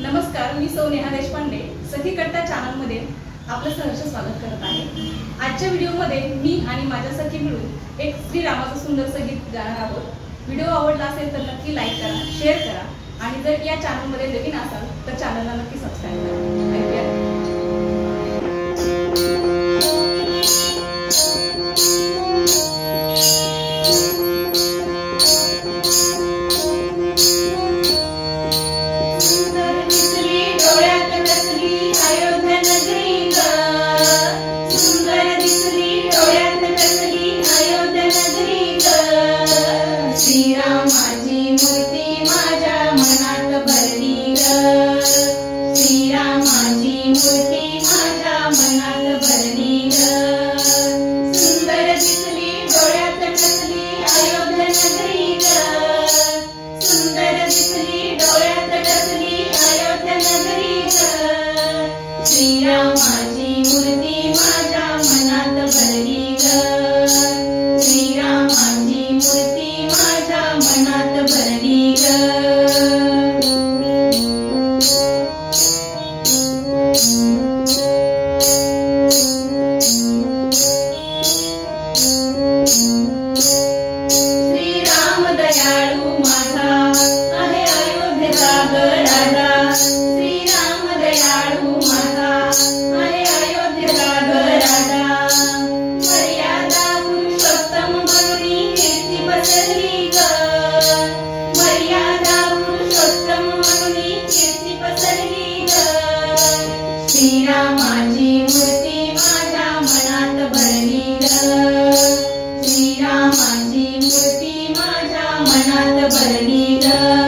नमस्कार मी सौ नेहा देशपांडे सखी कट्टा चॅनलमध्ये आपलं सहर्ष स्वागत करत आहे. आजच्या व्हिडिओमध्ये मी आणि माझ्या सखी मिळून एक श्रीरामाचं सुंदरसं गीत गाणार आहोत. व्हिडिओ आवडला असेल तर नक्की लाईक करा शेअर करा आणि जर या चॅनलमध्ये नवीन असाल तर चॅनलला नक्की सबस्क्राईब करा. माझ्या मनात भरली ग श्रीरामाची मूर्ती माझ्या मनात भरली ग सुंदर दिसली डोळ्यात नसली अयोध्या नगरी ग सुंदर दिसली डोळ्यात टकली अयोध्या नगरी ग कर्णात भरली ग श्रीरा माझी मूर्ती माझ्या मनात भरली र श्रीरा मूर्ती माझ्या मनात भरली र